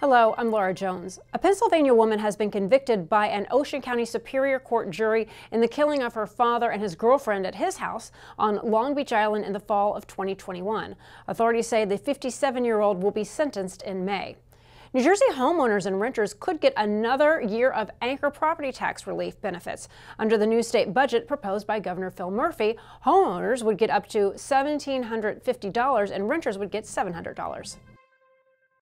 Hello, I'm Laura Jones. A Pennsylvania woman has been convicted by an Ocean County Superior Court jury in the killing of her father and his girlfriend at his house on Long Beach Island in the fall of 2021. Authorities say the 57 year old will be sentenced in May. New Jersey homeowners and renters could get another year of anchor property tax relief benefits. Under the new state budget proposed by Governor Phil Murphy, homeowners would get up to $1,750 and renters would get $700.